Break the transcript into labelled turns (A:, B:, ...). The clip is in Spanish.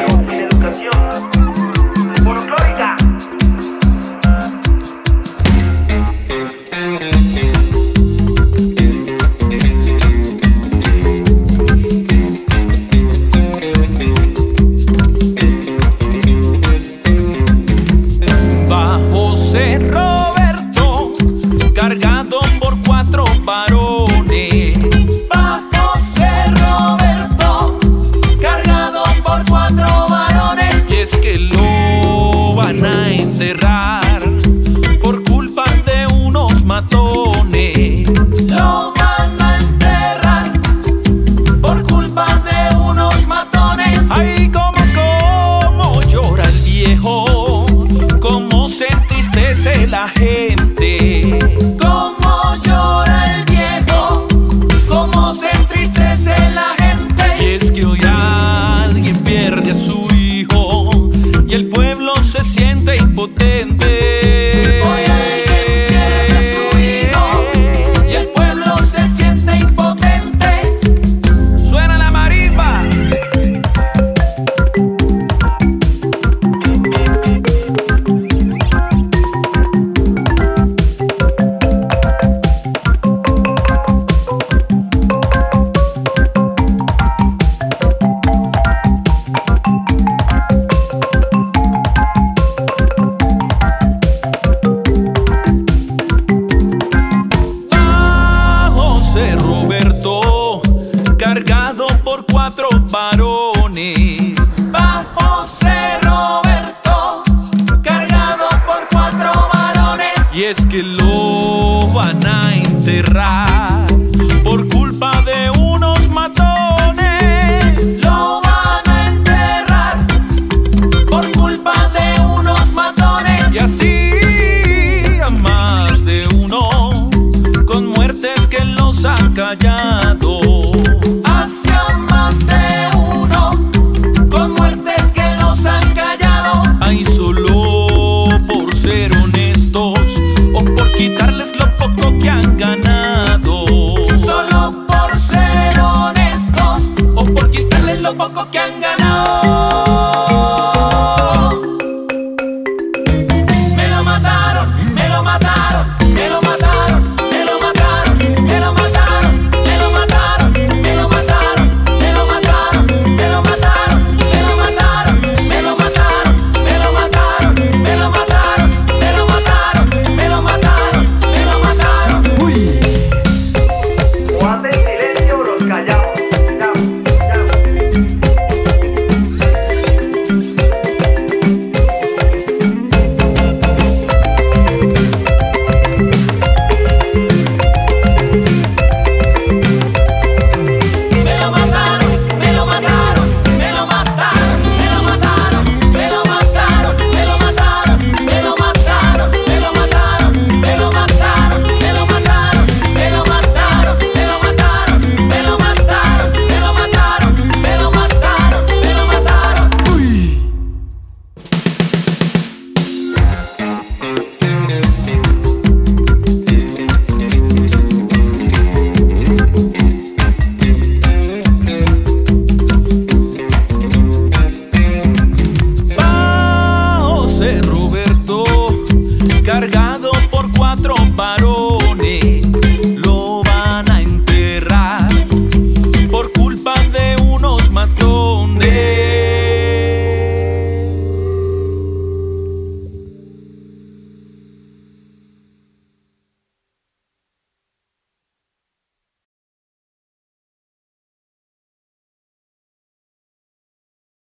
A: educación, en educación. por cuatro varones.
B: Va José Roberto, cargado por cuatro varones.
A: Y es que lo van a enterrar. cargado por cuatro varones.